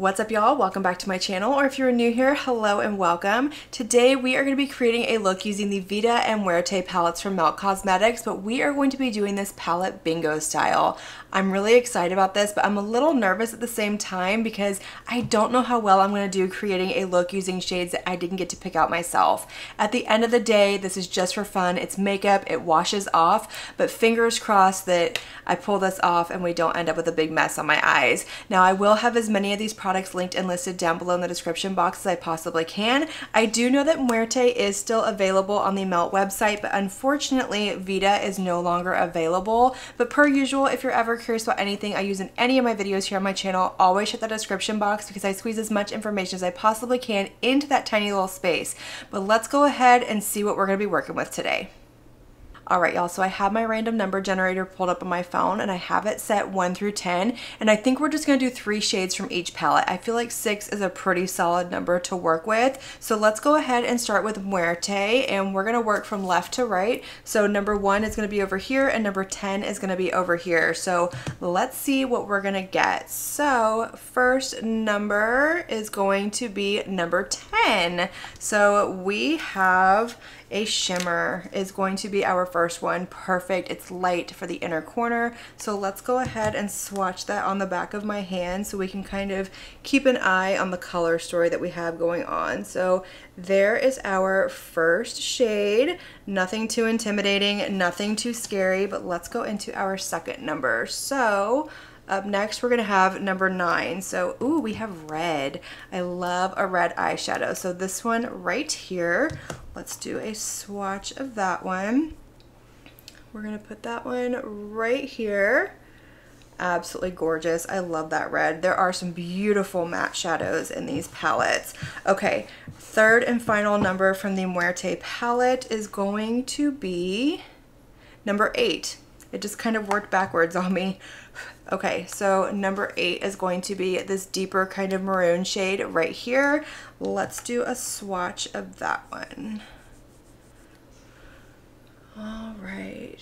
What's up y'all? Welcome back to my channel or if you're new here, hello and welcome. Today we are going to be creating a look using the Vida and Muerte palettes from Melt Cosmetics, but we are going to be doing this palette bingo style. I'm really excited about this, but I'm a little nervous at the same time because I don't know how well I'm going to do creating a look using shades that I didn't get to pick out myself. At the end of the day, this is just for fun. It's makeup, it washes off, but fingers crossed that I pull this off and we don't end up with a big mess on my eyes. Now I will have as many of these products products linked and listed down below in the description box as I possibly can. I do know that Muerte is still available on the Melt website, but unfortunately Vida is no longer available. But per usual, if you're ever curious about anything I use in any of my videos here on my channel, always check the description box because I squeeze as much information as I possibly can into that tiny little space. But let's go ahead and see what we're going to be working with today. All right, y'all, so I have my random number generator pulled up on my phone and I have it set 1 through 10. And I think we're just to do three shades from each palette. I feel like 6 is a pretty solid number to work with. So let's go ahead and start with Muerte and we're to work from left to right. So number 1 is to be over here and number 10 is to be over here. So let's see what we're to get. So first number is going to be number 10. So we have a shimmer is going to be our first one. Perfect. It's light for the inner corner. So let's go ahead and swatch that on the back of my hand so we can kind of keep an eye on the color story that we have going on. So there is our first shade. Nothing too intimidating, nothing too scary, but let's go into our second number. So up next, we're gonna have number nine. So, ooh, we have red. I love a red eyeshadow. So this one right here, let's do a swatch of that one. We're gonna put that one right here. Absolutely gorgeous. I love that red. There are some beautiful matte shadows in these palettes. Okay, third and final number from the Muerte palette is going to be number eight. It just kind of worked backwards on me. Okay, so number eight is going to be this deeper kind of maroon shade right here. Let's do a swatch of that one. All right.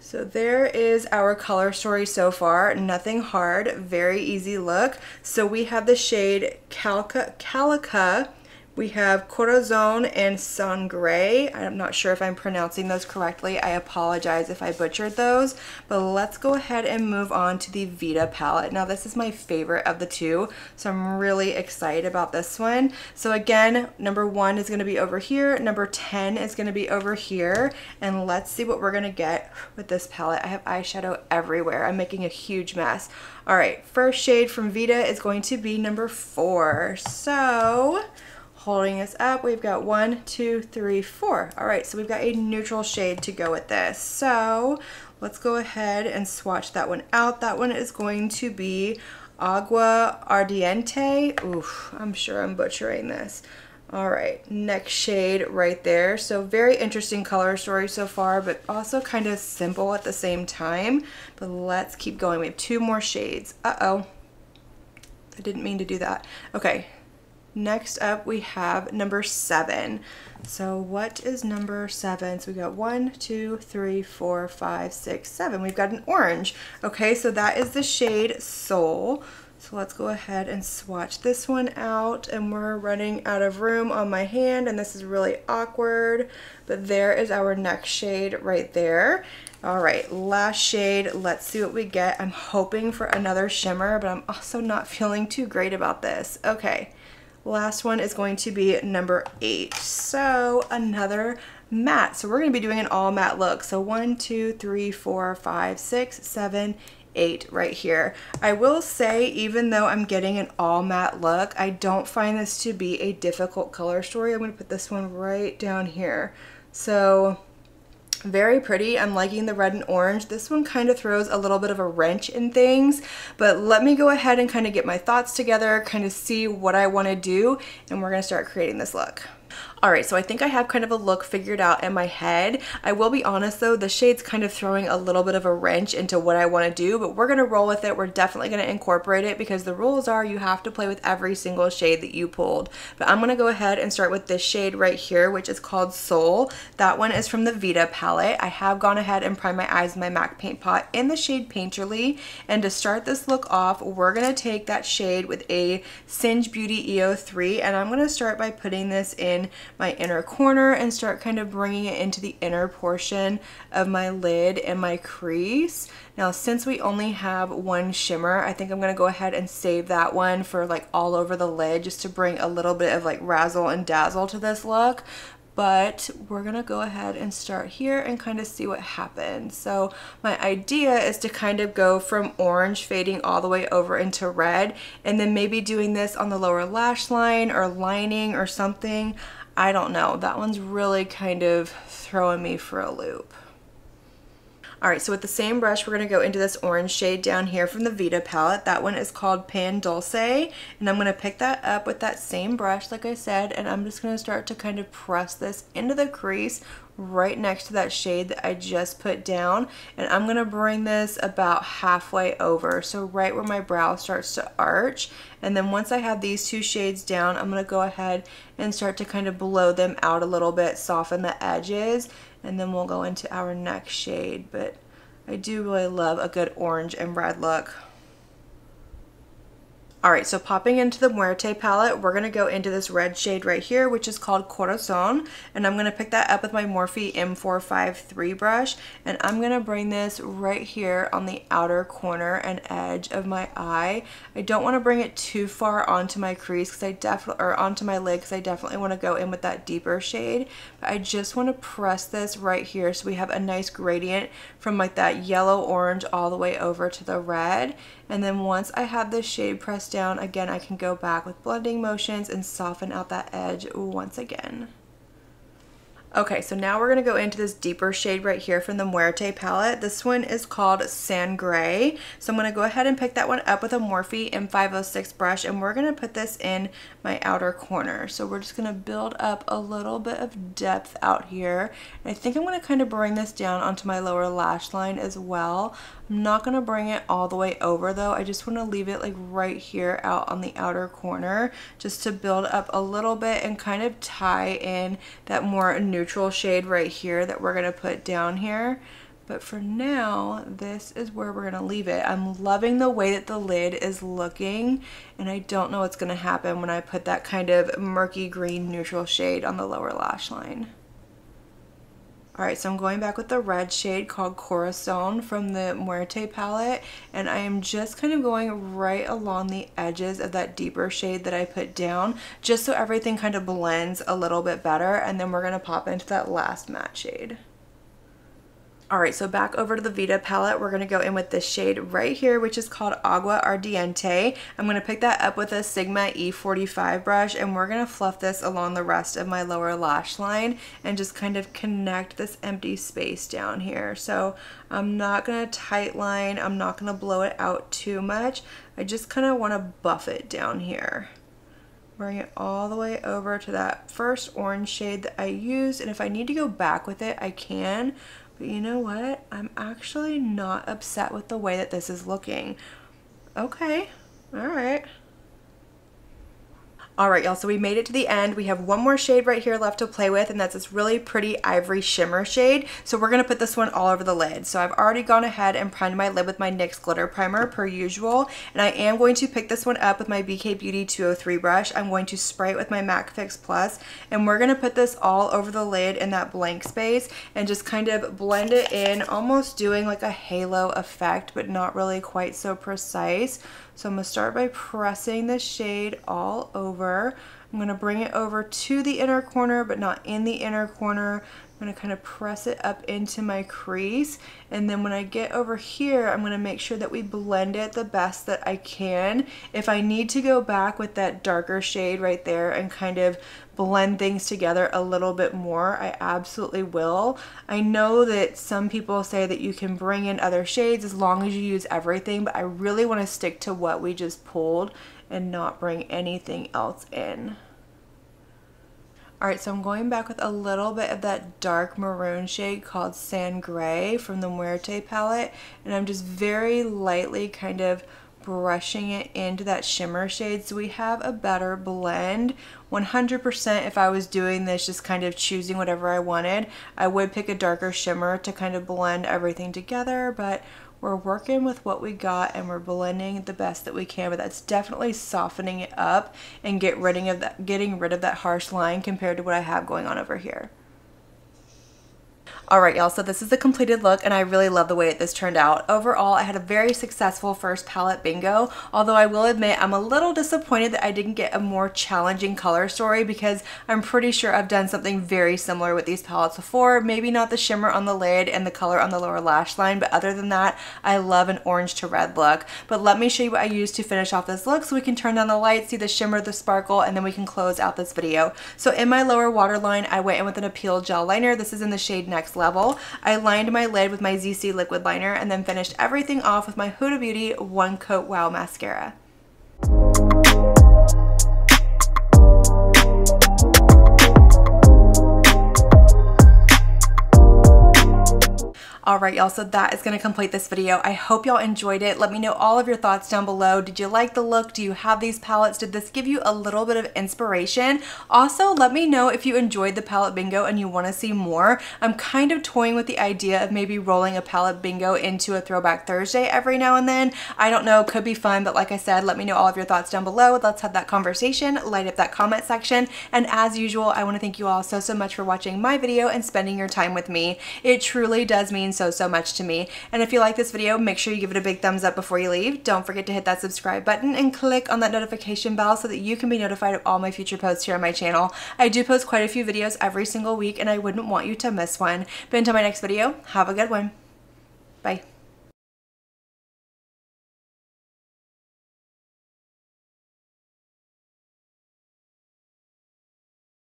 So there is our color story so far. Nothing hard, very easy look. So we have the shade Calica, Calica we have Corazon and Sangre. I'm not sure if I'm pronouncing those correctly. I apologize if I butchered those, but let's go ahead and move on to the Vida palette. Now this is my favorite of the two, so I'm really excited about this one. So again, number one is gonna be over here, number 10 is gonna be over here, and let's see what we're gonna get with this palette. I have eyeshadow everywhere. I'm making a huge mess. All right, first shade from Vida is going to be number four. So, holding us up. We've got one, two, three, four. All right, so we've got a neutral shade to go with this. So let's go ahead and swatch that one out. That one is going to be Agua Ardiente. Oof, I'm sure I'm butchering this. All right, next shade right there. So very interesting color story so far, but also kind of simple at the same time. But let's keep going. We have two more shades. Uh-oh. I didn't mean to do that. Okay, Next up, we have number seven. So what is number seven? So we got one, two, three, four, five, six, seven. We've got an orange. Okay, so that is the shade Soul. So let's go ahead and swatch this one out and we're running out of room on my hand and this is really awkward, but there is our next shade right there. All right, last shade, let's see what we get. I'm hoping for another shimmer, but I'm also not feeling too great about this. Okay, Last one is going to be number eight. So another matte. So we're going to be doing an all matte look. So one, two, three, four, five, six, seven, eight right here. I will say, even though I'm getting an all matte look, I don't find this to be a difficult color story. I'm going to put this one right down here. So very pretty. I'm liking the red and orange. This one kind of throws a little bit of a wrench in things, but let me go ahead and kind of get my thoughts together, kind of see what I want to do, and we're going to start creating this look. All right, so I think I have kind of a look figured out in my head. I will be honest though, the shade's kind of throwing a little bit of a wrench into what I wanna do, but we're gonna roll with it. We're definitely gonna incorporate it because the rules are you have to play with every single shade that you pulled. But I'm gonna go ahead and start with this shade right here, which is called Soul. That one is from the Vida palette. I have gone ahead and primed my eyes with my MAC Paint Pot in the shade Painterly. And to start this look off, we're gonna take that shade with a Singe Beauty EO3 and I'm gonna start by putting this in my inner corner and start kind of bringing it into the inner portion of my lid and my crease. Now, since we only have one shimmer, I think I'm gonna go ahead and save that one for like all over the lid just to bring a little bit of like razzle and dazzle to this look but we're gonna go ahead and start here and kind of see what happens. So my idea is to kind of go from orange fading all the way over into red and then maybe doing this on the lower lash line or lining or something. I don't know. That one's really kind of throwing me for a loop. All right, so with the same brush, we're gonna go into this orange shade down here from the Vida palette. That one is called Pan Dulce, and I'm gonna pick that up with that same brush, like I said, and I'm just gonna start to kind of press this into the crease right next to that shade that I just put down. And I'm gonna bring this about halfway over, so right where my brow starts to arch. And then once I have these two shades down, I'm gonna go ahead and start to kind of blow them out a little bit, soften the edges, and then we'll go into our next shade. But I do really love a good orange and red look. All right, so popping into the Muerte palette, we're gonna go into this red shade right here, which is called Corazon, and I'm gonna pick that up with my Morphe M453 brush, and I'm gonna bring this right here on the outer corner and edge of my eye. I don't wanna bring it too far onto my crease, because I definitely, or onto my lid, because I definitely wanna go in with that deeper shade, but I just wanna press this right here so we have a nice gradient from like that yellow orange all the way over to the red, and then once I have this shade pressed down, again, I can go back with blending motions and soften out that edge once again. Okay, so now we're gonna go into this deeper shade right here from the Muerte palette. This one is called Sangre. So I'm gonna go ahead and pick that one up with a Morphe M506 brush and we're gonna put this in my outer corner. So we're just gonna build up a little bit of depth out here. And I think I'm gonna kind of bring this down onto my lower lash line as well. I'm not gonna bring it all the way over though. I just wanna leave it like right here out on the outer corner just to build up a little bit and kind of tie in that more neutral shade right here that we're gonna put down here. But for now, this is where we're gonna leave it. I'm loving the way that the lid is looking and I don't know what's gonna happen when I put that kind of murky green neutral shade on the lower lash line. All right, so I'm going back with the red shade called Corazon from the Muerte palette, and I am just kind of going right along the edges of that deeper shade that I put down, just so everything kind of blends a little bit better, and then we're gonna pop into that last matte shade. All right, so back over to the Vida palette, we're gonna go in with this shade right here, which is called Agua Ardiente. I'm gonna pick that up with a Sigma E45 brush, and we're gonna fluff this along the rest of my lower lash line and just kind of connect this empty space down here. So I'm not gonna tight line, I'm not gonna blow it out too much. I just kind of wanna buff it down here bring it all the way over to that first orange shade that I used and if I need to go back with it I can but you know what? I'm actually not upset with the way that this is looking. Okay, all right. All right, y'all, so we made it to the end. We have one more shade right here left to play with, and that's this really pretty ivory shimmer shade. So we're gonna put this one all over the lid. So I've already gone ahead and primed my lid with my NYX Glitter Primer per usual, and I am going to pick this one up with my BK Beauty 203 brush. I'm going to spray it with my MAC Fix Plus, and we're gonna put this all over the lid in that blank space and just kind of blend it in, almost doing like a halo effect, but not really quite so precise. So I'm to start by pressing the shade all over. I'm going to bring it over to the inner corner, but not in the inner corner. I'm going to kind of press it up into my crease. And then when I get over here, I'm going to make sure that we blend it the best that I can. If I need to go back with that darker shade right there and kind of blend things together a little bit more, I absolutely will. I know that some people say that you can bring in other shades as long as you use everything, but I really want to stick to what we just pulled and not bring anything else in. Alright, so I'm going back with a little bit of that dark maroon shade called Sangre from the Muerte palette. And I'm just very lightly kind of brushing it into that shimmer shade so we have a better blend. 100% if I was doing this, just kind of choosing whatever I wanted, I would pick a darker shimmer to kind of blend everything together, but we're working with what we got and we're blending the best that we can, but that's definitely softening it up and get rid of that, getting rid of that harsh line compared to what I have going on over here. Alright y'all, so this is the completed look and I really love the way this turned out. Overall, I had a very successful first palette bingo, although I will admit I'm a little disappointed that I didn't get a more challenging color story because I'm pretty sure I've done something very similar with these palettes before. Maybe not the shimmer on the lid and the color on the lower lash line, but other than that, I love an orange to red look. But let me show you what I used to finish off this look so we can turn down the light, see the shimmer, the sparkle, and then we can close out this video. So in my lower waterline, I went in with an Appeal Gel Liner. This is in the shade Next level. I lined my lid with my Zeesea liquid liner and then finished everything off with my Huda Beauty One Coat Wow mascara. All right, y'all, so that is gonna complete this video. I hope y'all enjoyed it. Let me know all of your thoughts down below. Did you like the look? Do you have these palettes? Did this give you a little bit of inspiration? Also, let me know if you enjoyed the palette bingo and you wanna see more. I'm kind of toying with the idea of maybe rolling a palette bingo into a Throwback Thursday every now and then. I don't know, could be fun, but like I said, let me know all of your thoughts down below. Let's have that conversation, light up that comment section. And as usual, I wanna thank you all so, so much for watching my video and spending your time with me. It truly does mean so, so much to me. And if you like this video, make sure you give it a big thumbs up before you leave. Don't forget to hit that subscribe button and click on that notification bell so that you can be notified of all my future posts here on my channel. I do post quite a few videos every single week and I wouldn't want you to miss one. But until my next video, have a good one. Bye.